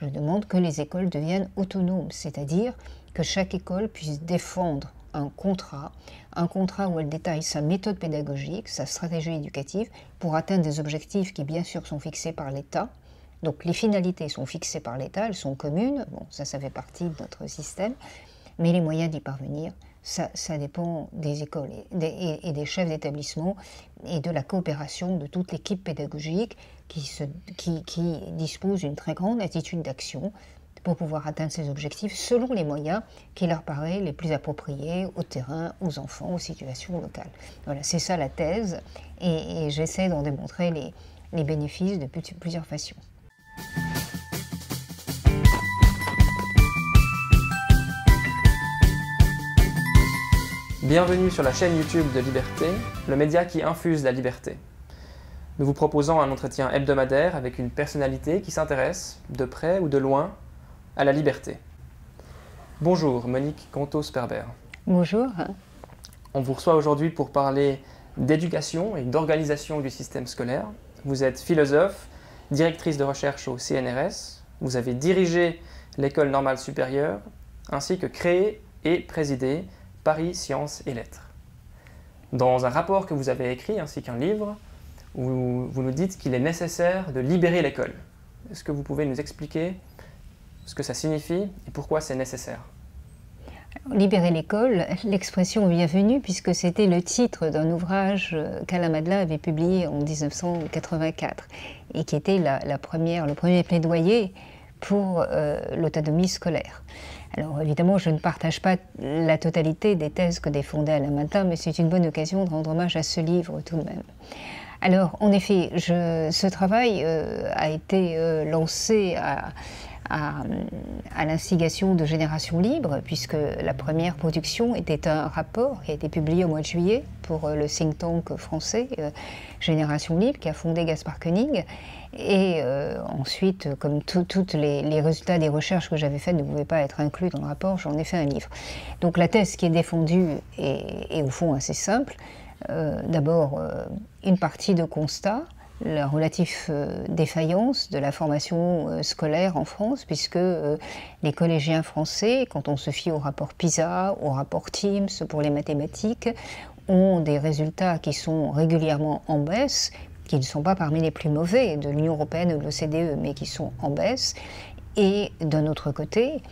Je demande que les écoles deviennent autonomes, c'est-à-dire que chaque école puisse défendre un contrat, un contrat où elle détaille sa méthode pédagogique, sa stratégie éducative pour atteindre des objectifs qui bien sûr sont fixés par l'État. Donc les finalités sont fixées par l'État, elles sont communes, bon ça ça fait partie de notre système, mais les moyens d'y parvenir, ça, dépend des écoles et des, chefs d'établissement et de la coopération de toute l'équipe pédagogique qui, se, qui, qui dispose d'une très grande attitude d'action pour pouvoir atteindre ces objectifs selon les moyens qui leur paraissent les plus appropriés au terrain, aux enfants, aux situations locales. Voilà, c'est ça la thèse, et, j'essaie d'en démontrer les, les bénéfices de plusieurs façons. Bienvenue sur la chaîne YouTube de Liberté, le média qui infuse la liberté. Nous vous proposons un entretien hebdomadaire avec une personnalité qui s'intéresse, de près ou de loin, à la liberté. Bonjour, Monique Contos-Perber. Bonjour. On vous reçoit aujourd'hui pour parler d'éducation et d'organisation du système scolaire. Vous êtes philosophe, directrice de recherche au CNRS. Vous avez dirigé l'école normale supérieure, ainsi que créé et présidé Paris Sciences et Lettres. Dans un rapport que vous avez écrit, ainsi qu'un livre, où vous nous dites qu'il est nécessaire de libérer l'école. Est-ce que vous pouvez nous expliquer ce que ça signifie et pourquoi c'est nécessaire? Libérer l'école, l'expression bienvenue, puisque c'était le titre d'un ouvrage qu'Alain avait publié en 1984 et qui était la, première, le premier plaidoyer pour euh, l'autonomie scolaire. Alors évidemment, je ne partage pas la totalité des thèses que défendait Alain Matin, mais c'est une bonne occasion de rendre hommage à ce livre tout de même. Alors, en effet, ce travail euh, a été euh, lancé à, l'instigation de Génération Libre, puisque la première production était un rapport qui a été publié au mois de juillet pour euh, le think tank français Génération Libre, qui a fondé Gaspard Koenig. Et ensuite, comme tous les, résultats des recherches que j'avais faites ne pouvaient pas être inclus dans le rapport, j'en ai fait un livre. Donc la thèse qui est défendue est, au fond assez simple. D'abord, une partie de constat, la relative euh, défaillance de la formation euh, scolaire en France, puisque euh, les collégiens français, quand on se fie au rapport PISA, au rapport TIMS pour les mathématiques, ont des résultats qui sont régulièrement en baisse, qui ne sont pas parmi les plus mauvais de l'Union européenne ou de l'OCDE, mais qui sont en baisse, et d'un autre côté,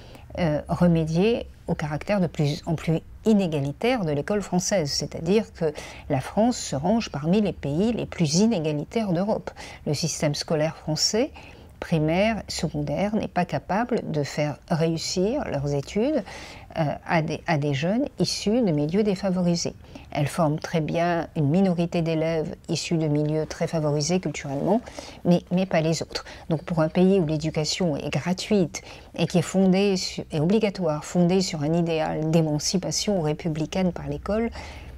remédier au caractère de plus en plus inégalitaire de l'école française, c'est-à-dire que la France se range parmi les pays les plus inégalitaires d'Europe. Le système scolaire français primaire, secondaire, n'est pas capable de faire réussir leurs études euh, à, des, jeunes issus de milieux défavorisés. Elles forment très bien une minorité d'élèves issus de milieux très favorisés culturellement, mais, pas les autres. Donc pour un pays où l'éducation est gratuite et qui est fondée et obligatoire, fondée sur un idéal d'émancipation républicaine par l'école,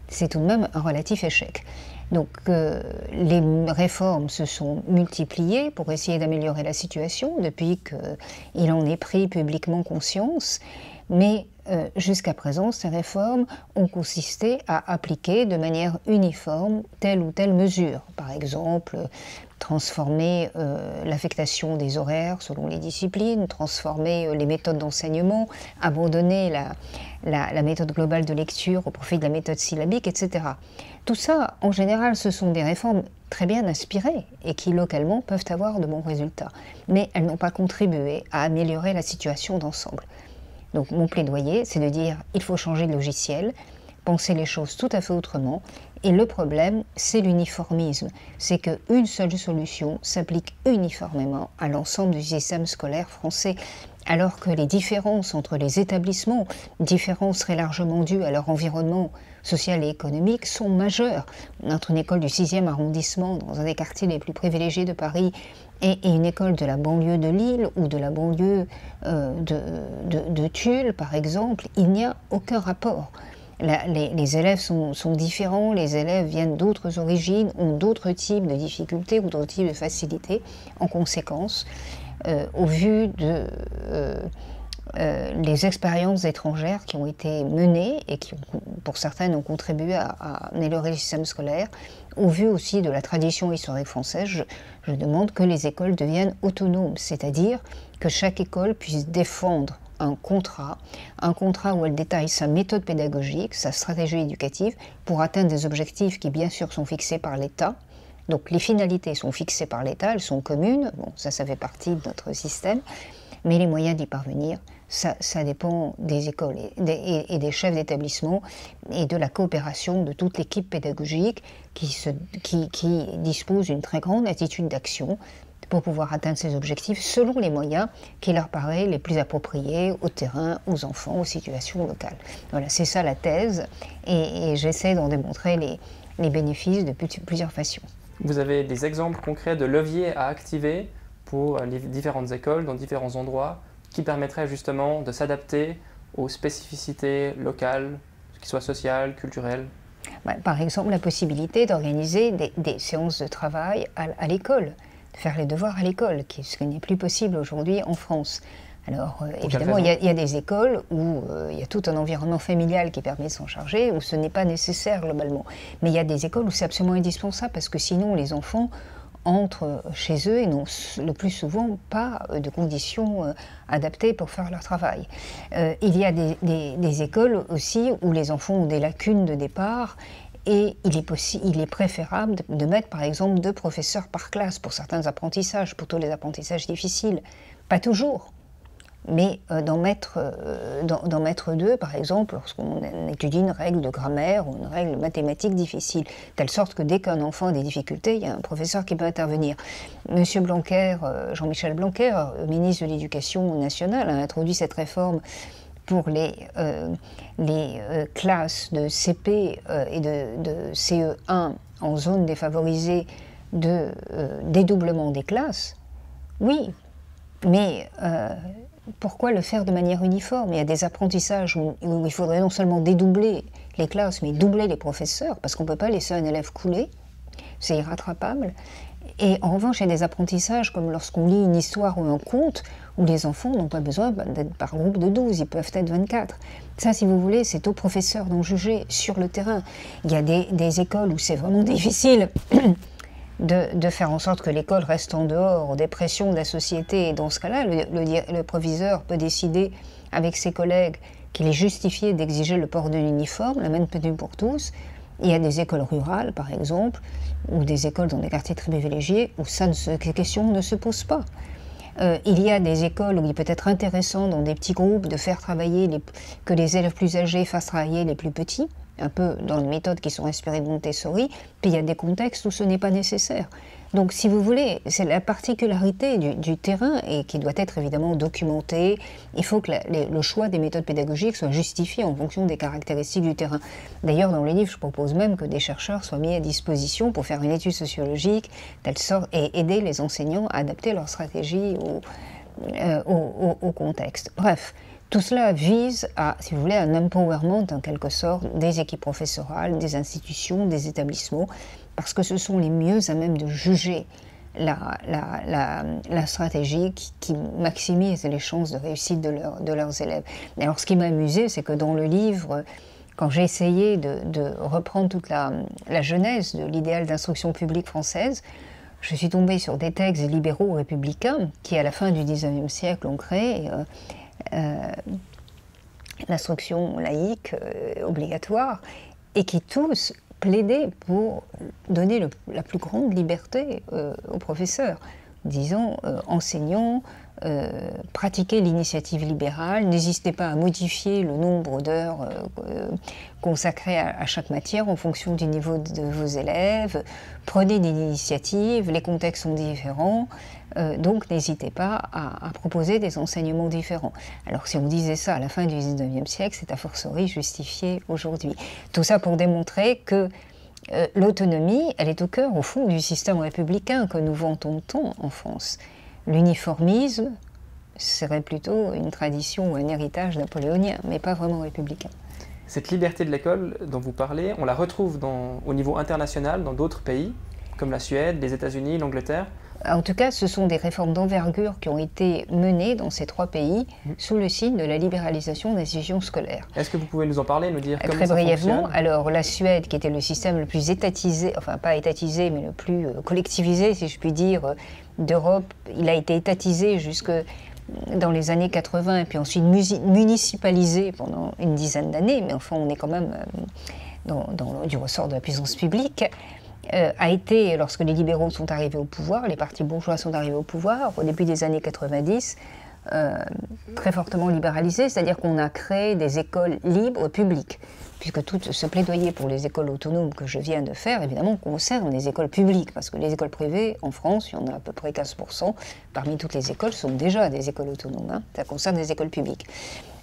c'est tout de même un relatif échec. Donc euh, les réformes se sont multipliées pour essayer d'améliorer la situation depuis qu'il en est pris publiquement conscience, mais euh, jusqu'à présent, ces réformes ont consisté à appliquer de manière uniforme telle ou telle mesure. Par exemple, transformer euh, l'affectation des horaires selon les disciplines, transformer les méthodes d'enseignement, abandonner la, méthode globale de lecture au profit de la méthode syllabique, etc. Tout ça, en général, ce sont des réformes très bien inspirées et qui localement peuvent avoir de bons résultats, mais elles n'ont pas contribué à améliorer la situation d'ensemble. Donc mon plaidoyer, c'est de dire il faut changer de logiciel, penser les choses tout à fait autrement. Et le problème, c'est l'uniformisme. C'est qu'une seule solution s'applique uniformément à l'ensemble du système scolaire français alors que les différences entre les établissements, différences très largement dues à leur environnement social et économique, sont majeures. Entre une école du 6e arrondissement, dans un des quartiers les plus privilégiés de Paris, et, une école de la banlieue de Lille ou de la banlieue euh, de, Tulle, par exemple, il n'y a aucun rapport. les, élèves sont, sont, différents, les élèves viennent d'autres origines, ont d'autres types de difficultés ou d'autres types de facilités. En conséquence, euh, au vu de, euh, euh, les expériences étrangères qui ont été menées et qui, pour certaines, ont contribué à, améliorer le système scolaire. Au vu aussi de la tradition historique française, je, je demande que les écoles deviennent autonomes, c'est-à-dire que chaque école puisse défendre un contrat, un contrat où elle détaille sa méthode pédagogique, sa stratégie éducative pour atteindre des objectifs qui bien sûr sont fixés par l'État. Donc les finalités sont fixées par l'État, elles sont communes, bon, ça ça fait partie de notre système, mais les moyens d'y parvenir, ça, dépend des écoles et des, chefs d'établissement et de la coopération de toute l'équipe pédagogique qui, se, qui, qui dispose d'une très grande attitude d'action pour pouvoir atteindre ces objectifs selon les moyens qui leur paraissent les plus appropriés au terrain, aux enfants, aux situations locales. Voilà, c'est ça la thèse et, j'essaie d'en démontrer les bénéfices de plusieurs façons. Vous avez des exemples concrets de leviers à activer pour les différentes écoles dans différents endroits qui permettraient justement de s'adapter aux spécificités locales, qu'elles soient sociales, culturelles Par exemple, la possibilité d'organiser des, séances de travail à, l'école, de faire les devoirs à l'école, ce qui n'est plus possible aujourd'hui en France. Alors, euh, évidemment, il y, a, des écoles où euh, il y a tout un environnement familial qui permet de s'en charger, où ce n'est pas nécessaire globalement. Mais il y a des écoles où c'est absolument indispensable parce que sinon, les enfants entrent chez eux et n'ont le plus souvent pas de conditions euh, adaptées pour faire leur travail. Euh, il y a des, écoles aussi où les enfants ont des lacunes de départ et il est, il est préférable de, mettre par exemple deux professeurs par classe pour certains apprentissages, pour tous les apprentissages difficiles. Pas toujours, mais euh, d'en mettre, euh, deux, par exemple, lorsqu'on étudie une règle de grammaire ou une règle mathématique difficile, telle sorte que dès qu'un enfant a des difficultés, il y a un professeur qui peut intervenir. Monsieur Blanquer, euh, Jean-Michel Blanquer, ministre de l'Éducation nationale, a introduit cette réforme pour les, les classes de CP et de, de, CE1 en zone défavorisée de dédoublement des classes. Oui, mais pourquoi le faire de manière uniforme? Il y a des apprentissages où, il faudrait non seulement dédoubler les classes, mais doubler les professeurs, parce qu'on ne peut pas laisser un élève couler, c'est irrattrapable. Et en revanche, il y a des apprentissages comme lorsqu'on lit une histoire ou un conte, où les enfants n'ont pas besoin d'être par groupe de 12, ils peuvent être 24. Ça, si vous voulez, c'est aux professeurs d'en juger sur le terrain. Il y a des écoles où c'est vraiment difficile de, faire en sorte que l'école reste en dehors des pressions de la société. Et dans ce cas-là, le, proviseur peut décider avec ses collègues qu'il est justifié d'exiger le port de l'uniforme, la même tenue pour tous. Il y a des écoles rurales, par exemple, ou des écoles dans des quartiers très privilégiés, où ça ne ces questions ne se posent pas. Euh, il y a des écoles où il peut être intéressant, dans des petits groupes, de faire travailler, que les élèves plus âgés fassent travailler les plus petits un peu dans les méthodes qui sont inspirées de Montessori, puis il y a des contextes où ce n'est pas nécessaire. Donc, si vous voulez, c'est la particularité du, terrain et qui doit être évidemment documentée. Il faut que le choix des méthodes pédagogiques soit justifié en fonction des caractéristiques du terrain. D'ailleurs, dans les livres, je propose même que des chercheurs soient mis à disposition pour faire une étude sociologique telle et aider les enseignants à adapter leur stratégie au, euh, au contexte. Bref. Tout cela vise à, si vous voulez, un empowerment en quelque sorte des équipes professorales, des institutions, des établissements, parce que ce sont les mieux à même de juger la, la, stratégie qui, maximise les chances de réussite de, de leurs élèves. alors ce qui m'a amusé, c'est que dans le livre, quand j'ai essayé de, reprendre toute la, genèse de l'idéal d'instruction publique française, je suis tombée sur des textes libéraux républicains qui, à la fin du XIXe siècle, ont créé euh, l'instruction laïque euh, obligatoire, et qui tous plaidaient pour donner la plus grande liberté euh, aux professeurs, disons enseignants, euh, pratiquez l'initiative libérale, n'hésitez pas à modifier le nombre d'heures euh, consacrées à, chaque matière en fonction du niveau de, vos élèves, prenez des initiatives, les contextes sont différents, euh, donc n'hésitez pas à, proposer des enseignements différents. Alors si on disait ça à la fin du 19e siècle, c'est a fortiori justifié aujourd'hui. Tout ça pour démontrer que l'autonomie, elle est au cœur, au fond, du système républicain que nous vantons tant en France. L'uniformisme serait plutôt une tradition ou un héritage napoléonien, mais pas vraiment républicain. Cette liberté de l'école dont vous parlez, on la retrouve au niveau international dans d'autres pays, comme la Suède, les États-Unis, l'Angleterre. En tout cas, ce sont des réformes d'envergure qui ont été menées dans ces trois pays mmh. sous le signe de la libéralisation des institutions scolaires. Est-ce que vous pouvez nous en parler, nous dire comment Très brièvement, alors la Suède, qui était le système le plus étatisé, enfin pas étatisé, mais le plus euh, collectivisé, si je puis dire, euh, d'Europe, il a été étatisé jusque dans les années 80 et puis ensuite municipalisé pendant une dizaine d'années, mais enfin on est quand même dans, dans, du ressort de la puissance publique. Euh, a été, lorsque les libéraux sont arrivés au pouvoir, les partis bourgeois sont arrivés au pouvoir, au début des années 90, euh, très fortement libéralisé, c'est-à-dire qu'on a créé des écoles libres publiques, puisque tout ce plaidoyer pour les écoles autonomes que je viens de faire, évidemment, concerne les écoles publiques, parce que les écoles privées, en France, il y en a à peu près 15%, parmi toutes les écoles, sont déjà des écoles autonomes, hein. ça concerne les écoles publiques.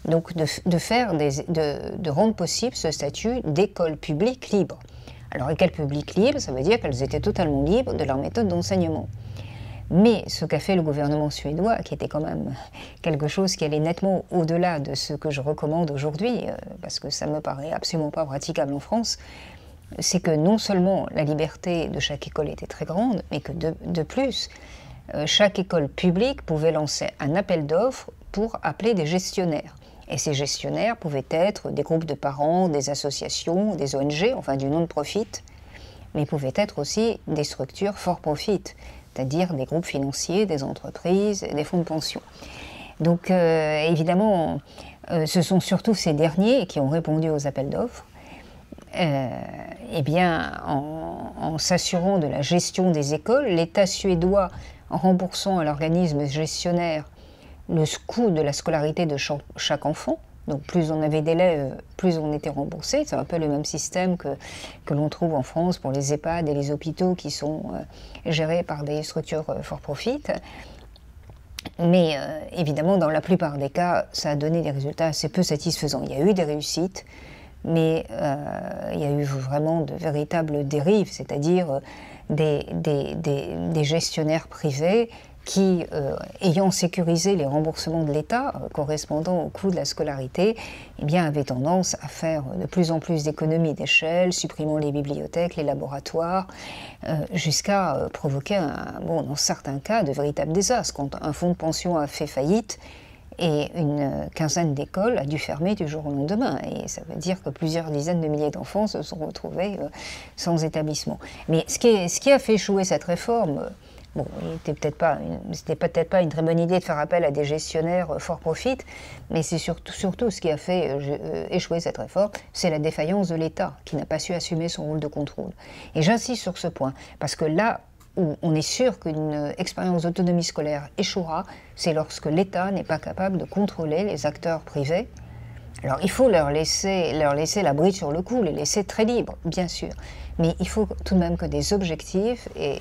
Donc de, faire de, de rendre possible ce statut d'école publique libre. Alors, école publique libre, ça veut dire qu'elles étaient totalement libres de leur méthode d'enseignement. Mais ce qu'a fait le gouvernement suédois, qui était quand même quelque chose qui allait nettement au-delà de ce que je recommande aujourd'hui, euh, parce que ça me paraît absolument pas praticable en France, c'est que non seulement la liberté de chaque école était très grande, mais que de, plus, euh, chaque école publique pouvait lancer un appel d'offres pour appeler des gestionnaires. Et ces gestionnaires pouvaient être des groupes de parents, des associations, des ONG, enfin du non-profit, mais pouvaient être aussi des structures for profit, c'est-à-dire des groupes financiers, des entreprises, des fonds de pension. Donc euh, évidemment, euh, ce sont surtout ces derniers qui ont répondu aux appels d'offres. Euh, eh bien, en, en s'assurant de la gestion des écoles, l'État suédois, en remboursant à l'organisme gestionnaire le coût de la scolarité de chaque enfant. Donc plus on avait d'élèves, plus on était remboursé. C'est un peu le même système que, que l'on trouve en France pour les EHPAD et les hôpitaux qui sont euh, gérés par des structures euh, for profit. Mais euh, évidemment, dans la plupart des cas, ça a donné des résultats assez peu satisfaisants. Il y a eu des réussites, mais il y a eu vraiment de véritables dérives, c'est-à-dire des, des, des, gestionnaires privés qui, euh, ayant sécurisé les remboursements de l'État euh, correspondant au coût de la scolarité, eh bien, avaient tendance à faire de plus en plus d'économies d'échelle, supprimant les bibliothèques, les laboratoires, euh, jusqu'à provoquer, bon, dans certains cas, de véritables désastres. Quand un fonds de pension a fait faillite, et une quinzaine d'écoles a dû fermer du jour au lendemain. Et ça veut dire que plusieurs dizaines de milliers d'enfants se sont retrouvés sans établissement. Mais ce qui a fait échouer cette réforme, Bon, c'était peut-être pas, peut-être pas une très bonne idée de faire appel à des gestionnaires euh, fort profit, mais c'est surtout, surtout ce qui a fait euh, euh, échouer cette réforme, c'est la défaillance de l'État qui n'a pas su assumer son rôle de contrôle. Et j'insiste sur ce point parce que là où on est sûr qu'une expérience d'autonomie scolaire échouera, c'est lorsque l'État n'est pas capable de contrôler les acteurs privés. Alors il faut leur laisser, leur laisser la bride sur le cou, les laisser très libres, bien sûr, mais il faut tout de même que des objectifs et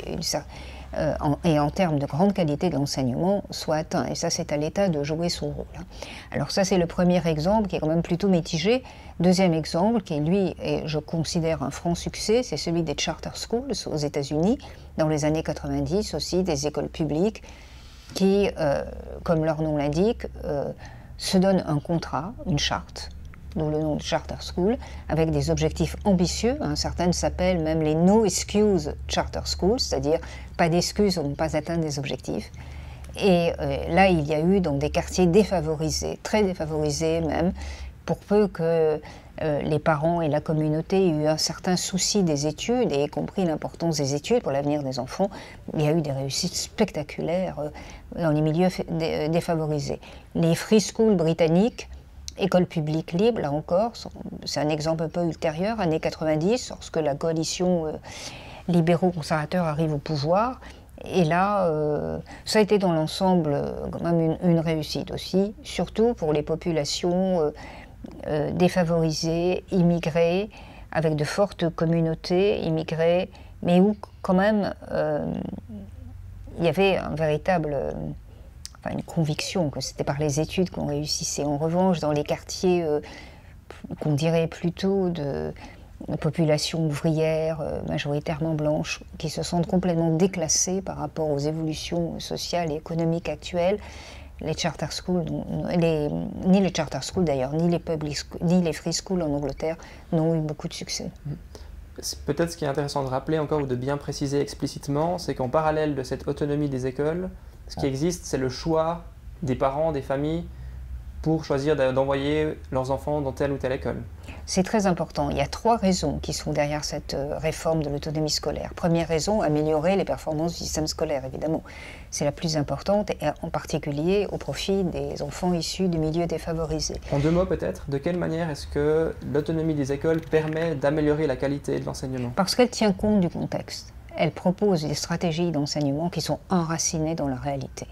euh, et en termes de grande qualité de l'enseignement soit atteint. Et ça, c'est à l'État de jouer son rôle. Hein. Alors ça, c'est le premier exemple qui est quand même plutôt mitigé. Deuxième exemple, qui lui est, je considère un franc succès, c'est celui des charter schools aux États-Unis, dans les années 90 aussi, des écoles publiques qui, euh, comme leur nom l'indique, euh, se donnent un contrat, une charte, d'où le nom de Charter School, avec des objectifs ambitieux. Hein. Certaines s'appellent même les No Excuse Charter Schools, c'est-à-dire pas d'excuses pour ne pas atteindre des objectifs. Et euh, là, il y a eu dans des quartiers défavorisés, très défavorisés même, pour peu que euh, les parents et la communauté aient eu un certain souci des études, et y compris l'importance des études pour l'avenir des enfants, il y a eu des réussites spectaculaires euh, dans les milieux défavorisés. Les free schools britanniques École publique libre, là encore, c'est un exemple un peu ultérieur, années 90, lorsque la coalition euh, libéraux-conservateurs arrive au pouvoir. Et là, euh, ça a été dans l'ensemble euh, quand même une, réussite aussi, surtout pour les populations défavorisées, immigrées, avec de fortes communautés immigrées, mais où quand même il y avait un véritable une conviction que c'était par les études qu'on réussissait. En revanche, dans les quartiers euh, qu'on dirait plutôt de population ouvrière, euh, majoritairement blanche, qui se sentent complètement déclassées par rapport aux évolutions sociales et économiques actuelles, les charter schools, les, ni les charter schools d'ailleurs, ni les public ni les free schools en Angleterre n'ont eu beaucoup de succès. Peut-être ce qui est intéressant de rappeler encore ou de bien préciser explicitement, c'est qu'en parallèle de cette autonomie des écoles, ce qui existe, c'est le choix des parents, des familles, pour choisir d'envoyer leurs enfants dans telle ou telle école. C'est très important. Il y a trois raisons qui sont derrière cette euh, réforme de l'autonomie scolaire. Première raison, améliorer les performances du système scolaire, évidemment. C'est la plus importante, et en particulier au profit des enfants issus du milieu défavorisé. En deux mots peut-être, de quelle manière est-ce que l'autonomie des écoles permet d'améliorer la qualité de l'enseignement? Parce qu'elle tient compte du contexte. Elle propose des stratégies d'enseignement qui sont enracinées dans la réalité,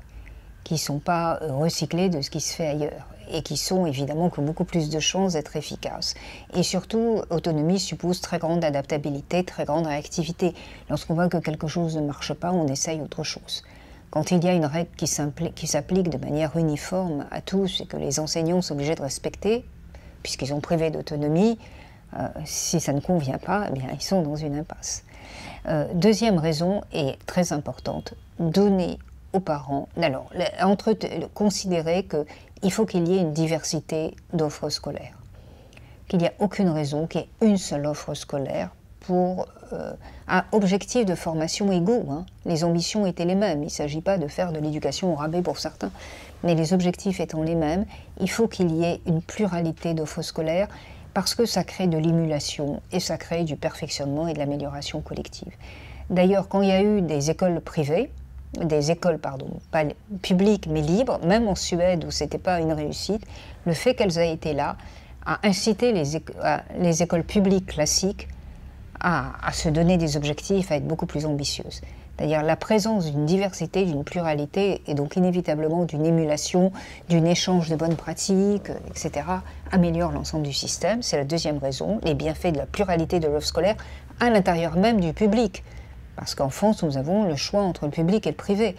qui ne sont pas euh, recyclées de ce qui se fait ailleurs et qui sont évidemment beaucoup plus de chances d'être efficaces. Et surtout, autonomie suppose très grande adaptabilité, très grande réactivité. Lorsqu'on voit que quelque chose ne marche pas, on essaye autre chose. Quand il y a une règle qui s'applique de manière uniforme à tous et que les enseignants sont obligés de respecter, puisqu'ils sont privés d'autonomie, euh, si ça ne convient pas, eh bien, ils sont dans une impasse. Euh, deuxième raison, est très importante, donner parents, alors, considérer que il faut qu'il y ait une diversité d'offres scolaires. Qu'il n'y a aucune raison qu'il y ait une seule offre scolaire pour euh, un objectif de formation égaux. Hein. Les ambitions étaient les mêmes. Il ne s'agit pas de faire de l'éducation au rabais pour certains, mais les objectifs étant les mêmes, il faut qu'il y ait une pluralité d'offres scolaires parce que ça crée de l'émulation et ça crée du perfectionnement et de l'amélioration collective. D'ailleurs, quand il y a eu des écoles privées, des écoles, pardon, pas publiques mais libres, même en Suède où ce n'était pas une réussite, le fait qu'elles aient été là a incité les, les écoles publiques classiques à, se donner des objectifs, à être beaucoup plus ambitieuses. C'est-à-dire la présence d'une diversité, d'une pluralité et donc inévitablement d'une émulation, d'un échange de bonnes pratiques, etc., améliore l'ensemble du système. C'est la deuxième raison, les bienfaits de la pluralité de l'offre scolaire à l'intérieur même du public. Parce qu'en France, nous avons le choix entre le public et le privé.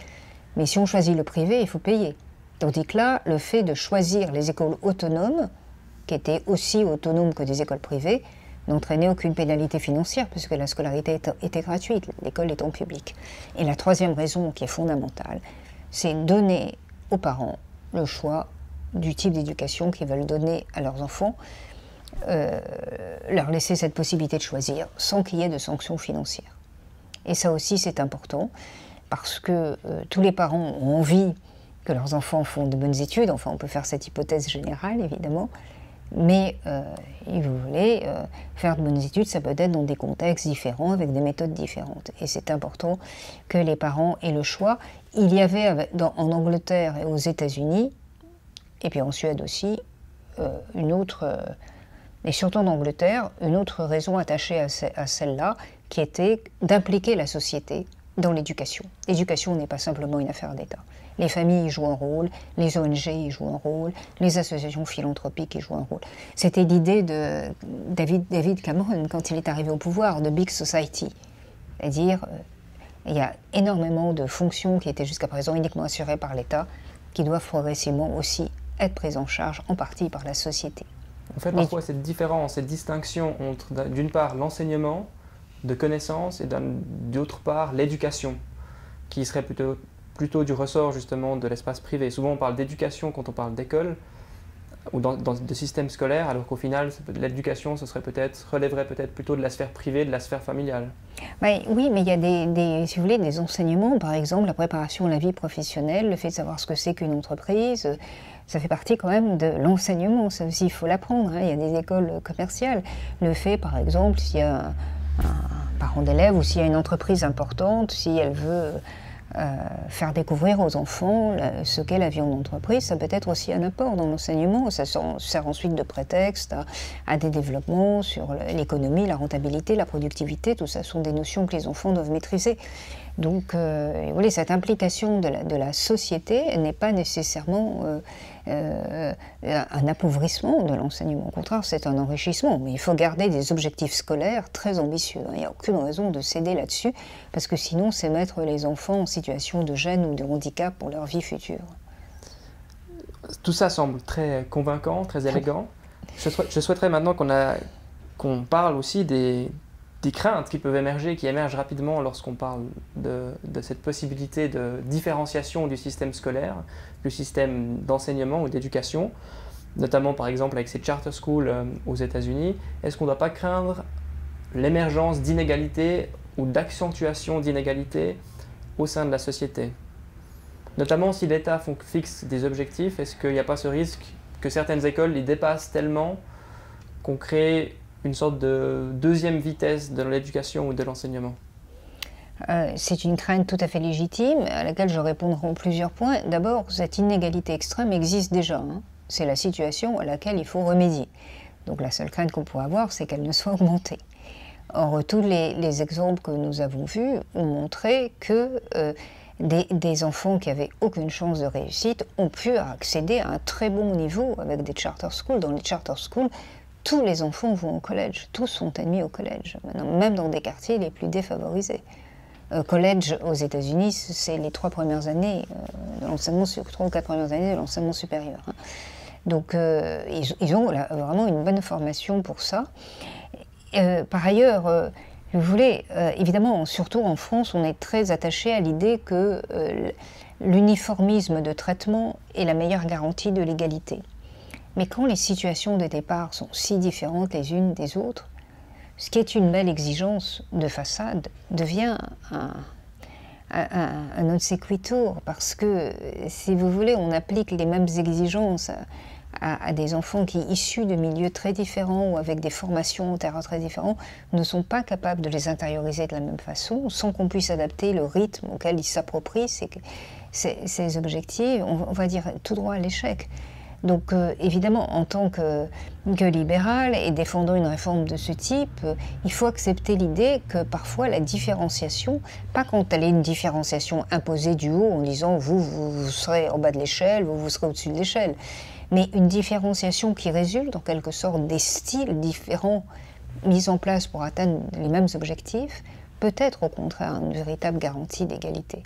Mais si on choisit le privé, il faut payer. Tandis que là, le fait de choisir les écoles autonomes, qui étaient aussi autonomes que des écoles privées, n'entraînait aucune pénalité financière puisque la scolarité était gratuite, l'école étant publique. Et la troisième raison qui est fondamentale, c'est donner aux parents le choix du type d'éducation qu'ils veulent donner à leurs enfants, euh, leur laisser cette possibilité de choisir sans qu'il y ait de sanctions financières. Et ça aussi, c'est important, parce que euh, tous les parents ont envie que leurs enfants font de bonnes études. Enfin, on peut faire cette hypothèse générale, évidemment. Mais, euh, vous voulez, euh, faire de bonnes études, ça peut être dans des contextes différents, avec des méthodes différentes. Et c'est important que les parents aient le choix. Il y avait en Angleterre et aux États-Unis, et puis en Suède aussi, une autre, et surtout en Angleterre, une autre raison attachée à celle-là, qui était d'impliquer la société dans l'éducation. L'éducation n'est pas simplement une affaire d'État. Les familles y jouent un rôle, les ONG y jouent un rôle, les associations philanthropiques y jouent un rôle. C'était l'idée de David, David Cameron quand il est arrivé au pouvoir, de Big Society. C'est-à-dire, euh, il y a énormément de fonctions qui étaient jusqu'à présent uniquement assurées par l'État, qui doivent progressivement aussi être prises en charge en partie par la société. On fait parfois cette différence, cette distinction entre d'une part l'enseignement de connaissances et d'autre part l'éducation, qui serait plutôt, plutôt du ressort justement de l'espace privé. Souvent on parle d'éducation quand on parle d'école ou de système scolaire, alors qu'au final, l'éducation, ce serait peut-être, relèverait peut-être plutôt de la sphère privée, de la sphère familiale. oui, mais il y a des, des, si vous voulez, des enseignements, par exemple, la préparation à la vie professionnelle, le fait de savoir ce que c'est qu'une entreprise, ça fait partie quand même de l'enseignement, ça aussi, il faut l'apprendre. Hein. Il y a des écoles commerciales. Le fait, par exemple, s'il y a un parent d'élève ou s'il y a une entreprise importante, si elle veut euh, faire découvrir aux enfants ce qu'est la vie en entreprise, ça peut être aussi un apport dans l'enseignement. Ça sert ensuite de prétexte à, des développements sur l'économie, la rentabilité, la productivité. Tout ça sont des notions que les enfants doivent maîtriser. Donc, euh, vous voyez, cette implication de la, de la société n'est pas nécessairement euh, euh, un appauvrissement de l'enseignement. Au contraire, c'est un enrichissement. Mais il faut garder des objectifs scolaires très ambitieux. Il n'y a aucune raison de céder là-dessus, parce que sinon, c'est mettre les enfants en situation de gêne ou de handicap pour leur vie future. Tout ça semble très convaincant, très élégant. Je, souhaiterais maintenant qu'on qu'on parle aussi des, des craintes qui peuvent émerger, qui émergent rapidement lorsqu'on parle de, cette possibilité de différenciation du système scolaire, du système d'enseignement ou d'éducation, notamment par exemple avec ces charter schools euh, aux États-Unis. Est-ce qu'on ne doit pas craindre l'émergence d'inégalités ou d'accentuation d'inégalités au sein de la société? Notamment si l'État fixe des objectifs, est-ce qu'il n'y a pas ce risque que certaines écoles les dépassent tellement qu'on crée une sorte de deuxième vitesse de l'éducation ou de l'enseignement euh, c'est une crainte tout à fait légitime à laquelle je répondrai en plusieurs points. D'abord, cette inégalité extrême existe déjà. Hein. C'est la situation à laquelle il faut remédier. Donc la seule crainte qu'on pourrait avoir, c'est qu'elle ne soit augmentée. Or, tous les, exemples que nous avons vus ont montré que euh, des, enfants qui avaient aucune chance de réussite ont pu accéder à un très bon niveau avec des charter schools. Dans les charter schools, tous les enfants vont au collège, tous sont admis au collège, même dans des quartiers les plus défavorisés. Euh, collège aux États-Unis, c'est les trois premières années euh, de l'enseignement, trois ou quatre premières années de l'enseignement supérieur. Donc, euh, ils, ont vraiment une bonne formation pour ça. par ailleurs, vous voulez, évidemment, surtout en France, on est très attaché à l'idée que l'uniformisme de traitement est la meilleure garantie de l'égalité. Mais quand les situations de départ sont si différentes les unes des autres, ce qui est une belle exigence de façade devient un, un, non sequitur, parce que, si vous voulez, on applique les mêmes exigences à, des enfants qui, issus de milieux très différents ou avec des formations en terrain très différents, ne sont pas capables de les intérioriser de la même façon, sans qu'on puisse adapter le rythme auquel ils s'approprient ces, objectifs, on, va dire tout droit à l'échec. Donc euh, évidemment, en tant que, libéral et défendant une réforme de ce type, euh, il faut accepter l'idée que parfois la différenciation, pas quand elle est une différenciation imposée du haut en disant vous, vous, serez en bas de l'échelle, vous, vous serez au-dessus de l'échelle, mais une différenciation qui résulte en quelque sorte des styles différents mis en place pour atteindre les mêmes objectifs, peut être au contraire une véritable garantie d'égalité.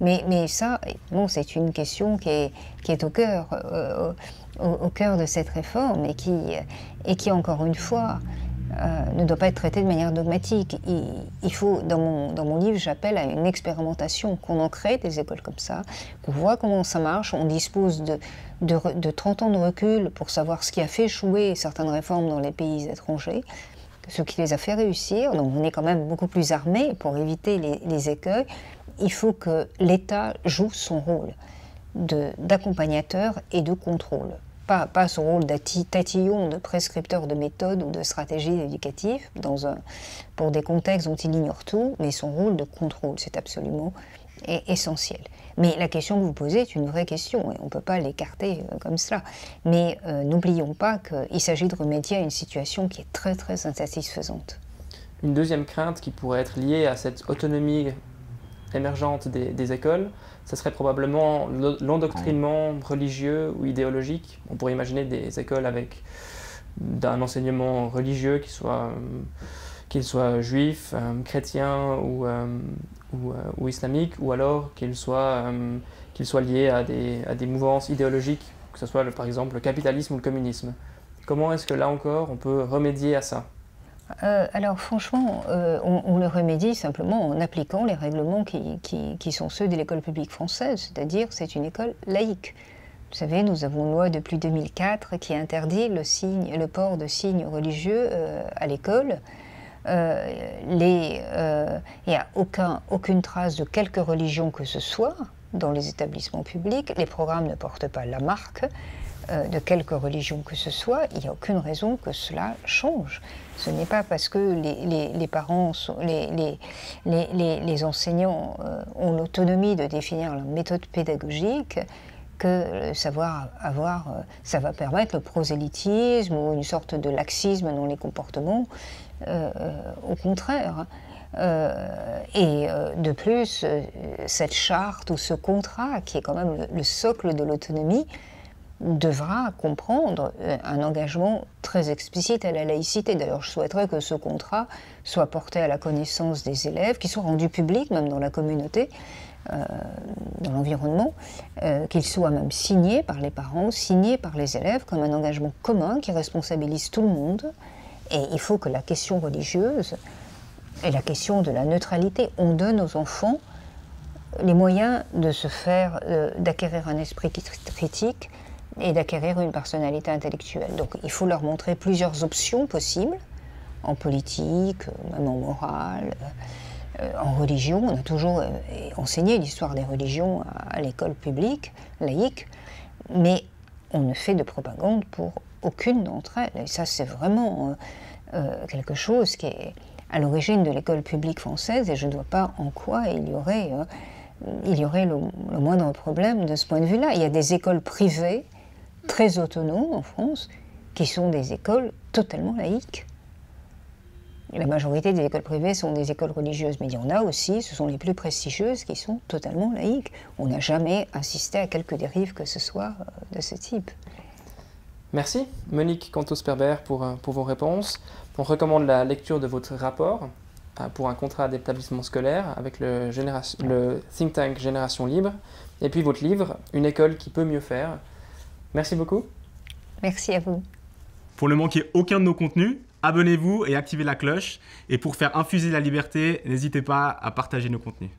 Mais, ça, bon, c'est une question qui est, euh, au, cœur de cette réforme et qui, encore une fois, euh, ne doit pas être traitée de manière dogmatique. Il, faut, dans mon, livre, j'appelle à une expérimentation, qu'on en crée des écoles comme ça, qu'on voit comment ça marche, on dispose de, de, de, 30 ans de recul pour savoir ce qui a fait échouer certaines réformes dans les pays étrangers, ce qui les a fait réussir, donc on est quand même beaucoup plus armé pour éviter les écueils, il faut que l'État joue son rôle d'accompagnateur et de contrôle. Pas, pas son rôle tatillon, de prescripteur de méthodes ou de stratégies éducatives dans un, pour des contextes dont il ignore tout, mais son rôle de contrôle, c'est absolument essentiel. Mais la question que vous posez est une vraie question et on ne peut pas l'écarter euh, comme cela. Mais euh, n'oublions pas qu'il s'agit de remédier à une situation qui est très très insatisfaisante. Une deuxième crainte qui pourrait être liée à cette autonomie émergente des, écoles, ce serait probablement l'endoctrinement religieux ou idéologique. On pourrait imaginer des écoles avec d'un enseignement religieux qui soit, qu'il soit juif, euh, chrétien ou, euh, ou, euh, ou, islamique, ou alors qu'il soit, qu'il soit lié à des, à des mouvances idéologiques, que ce soit par exemple le capitalisme ou le communisme. Comment est-ce que là encore on peut remédier à ça? Euh, alors franchement, euh, on, le remédie simplement en appliquant les règlements qui, sont ceux de l'école publique française, c'est-à-dire c'est une école laïque. Vous savez, nous avons une loi depuis 2004 qui interdit le, signe, le port de signes religieux euh, à l'école. il n'y a aucun, aucune trace de quelque religion que ce soit dans les établissements publics. Les programmes ne portent pas la marque. Euh, de quelque religion que ce soit, il n'y a aucune raison que cela change. Ce n'est pas parce que les, parents, les, enseignants euh, ont l'autonomie de définir leur méthode pédagogique que savoir avoir, euh, ça va permettre le prosélytisme ou une sorte de laxisme dans les comportements. au contraire. et de plus, cette charte ou ce contrat, qui est quand même le socle de l'autonomie, devra comprendre euh, un engagement très explicite à la laïcité. D'ailleurs, je souhaiterais que ce contrat soit porté à la connaissance des élèves, qu'il soit rendu public même dans la communauté, euh, dans l'environnement, euh, qu'il soit même signé par les parents, signé par les élèves comme un engagement commun qui responsabilise tout le monde. Et il faut que la question religieuse et la question de la neutralité, on donne aux enfants les moyens de se faire, d'acquérir un esprit critique, et d'acquérir une personnalité intellectuelle. Donc il faut leur montrer plusieurs options possibles en politique, même en morale, en religion. On a toujours enseigné l'histoire des religions à l'école publique, laïque, mais on ne fait de propagande pour aucune d'entre elles. Et ça, c'est vraiment quelque chose qui est à l'origine de l'école publique française et je ne vois pas en quoi il y aurait, euh, il y aurait le, moindre problème de ce point de vue-là. Il y a des écoles privées très autonomes en France qui sont des écoles totalement laïques. La majorité des écoles privées sont des écoles religieuses, mais il y en a aussi, ce sont les plus prestigieuses, qui sont totalement laïques. On n'a jamais assisté à quelque dérive que ce soit euh, de ce type. Merci Monique Cantos-Perber pour, euh, pour vos réponses. On recommande la lecture de votre rapport euh, pour un contrat d'établissement scolaire avec le, think tank Génération Libre et puis votre livre Une école qui peut mieux faire. Merci beaucoup. Merci à vous. Pour ne manquer aucun de nos contenus, abonnez-vous et activez la cloche. Et pour faire infuser la liberté, n'hésitez pas à partager nos contenus.